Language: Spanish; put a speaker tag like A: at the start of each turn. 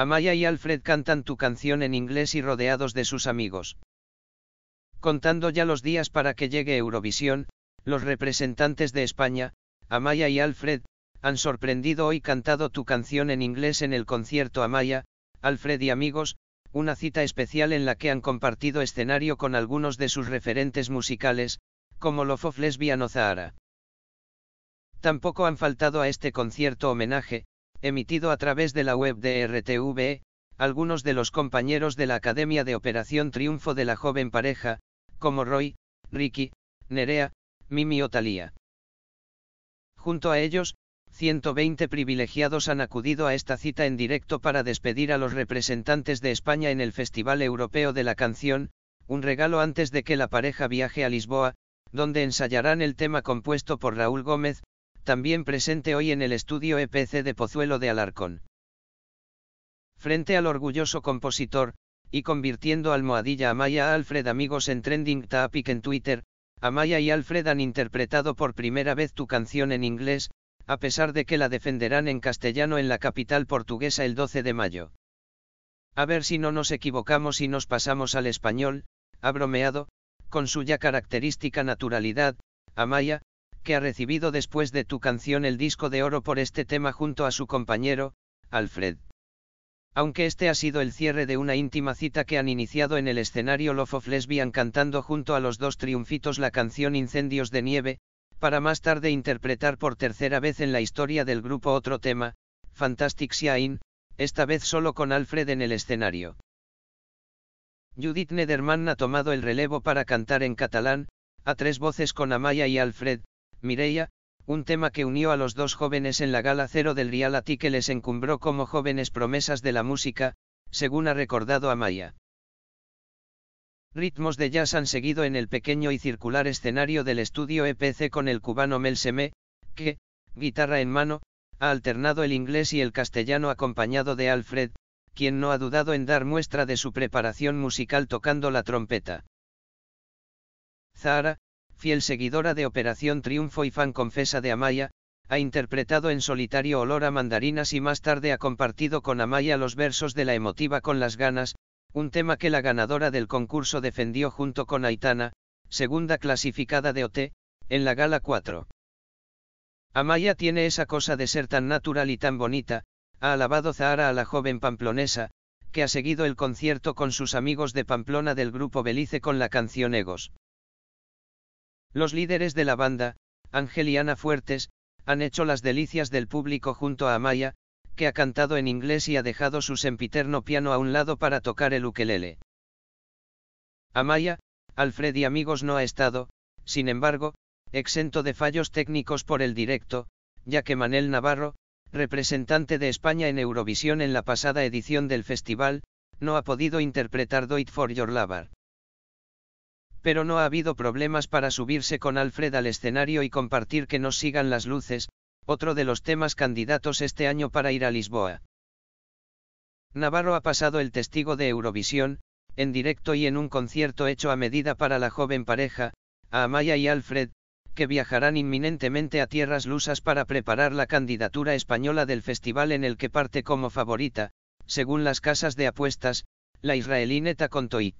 A: Amaya y Alfred cantan tu canción en inglés y rodeados de sus amigos. Contando ya los días para que llegue Eurovisión, los representantes de España, Amaya y Alfred, han sorprendido hoy cantado tu canción en inglés en el concierto Amaya, Alfred y amigos, una cita especial en la que han compartido escenario con algunos de sus referentes musicales, como Love of Lesbian o Zahara. Tampoco han faltado a este concierto homenaje, emitido a través de la web de RTV, algunos de los compañeros de la Academia de Operación Triunfo de la joven pareja, como Roy, Ricky, Nerea, Mimi o Talía. Junto a ellos, 120 privilegiados han acudido a esta cita en directo para despedir a los representantes de España en el Festival Europeo de la Canción, un regalo antes de que la pareja viaje a Lisboa, donde ensayarán el tema compuesto por Raúl Gómez, también presente hoy en el estudio EPC de Pozuelo de Alarcón. Frente al orgulloso compositor, y convirtiendo almohadilla a Alfred amigos en Trending Topic en Twitter, Amaya y Alfred han interpretado por primera vez tu canción en inglés, a pesar de que la defenderán en castellano en la capital portuguesa el 12 de mayo. A ver si no nos equivocamos y nos pasamos al español, ha bromeado, con su ya característica naturalidad, Amaya, que ha recibido después de tu canción el disco de oro por este tema junto a su compañero, Alfred. Aunque este ha sido el cierre de una íntima cita que han iniciado en el escenario Love of Lesbian cantando junto a los dos triunfitos la canción Incendios de Nieve, para más tarde interpretar por tercera vez en la historia del grupo otro tema, Fantastic Shine, esta vez solo con Alfred en el escenario. Judith Nederman ha tomado el relevo para cantar en catalán, a tres voces con Amaya y Alfred, Mireia, un tema que unió a los dos jóvenes en la gala cero del reality que les encumbró como jóvenes promesas de la música, según ha recordado Amaya. Ritmos de jazz han seguido en el pequeño y circular escenario del estudio EPC con el cubano Mel Semé, que, guitarra en mano, ha alternado el inglés y el castellano acompañado de Alfred, quien no ha dudado en dar muestra de su preparación musical tocando la trompeta. Zahara, fiel seguidora de Operación Triunfo y fan confesa de Amaya, ha interpretado en solitario Olor a mandarinas y más tarde ha compartido con Amaya los versos de la emotiva Con las ganas, un tema que la ganadora del concurso defendió junto con Aitana, segunda clasificada de OT, en la gala 4. Amaya tiene esa cosa de ser tan natural y tan bonita, ha alabado Zahara a la joven pamplonesa, que ha seguido el concierto con sus amigos de Pamplona del grupo Belice con la canción Egos. Los líderes de la banda, Ángel y Ana Fuertes, han hecho las delicias del público junto a Amaya, que ha cantado en inglés y ha dejado su sempiterno piano a un lado para tocar el ukelele. Amaya, Alfred y amigos no ha estado, sin embargo, exento de fallos técnicos por el directo, ya que Manel Navarro, representante de España en Eurovisión en la pasada edición del festival, no ha podido interpretar Do It For Your Lover. Pero no ha habido problemas para subirse con Alfred al escenario y compartir que nos sigan las luces, otro de los temas candidatos este año para ir a Lisboa. Navarro ha pasado el testigo de Eurovisión, en directo y en un concierto hecho a medida para la joven pareja, a Amaya y Alfred, que viajarán inminentemente a tierras lusas para preparar la candidatura española del festival en el que parte como favorita, según las casas de apuestas, la israelí Neta Contoit.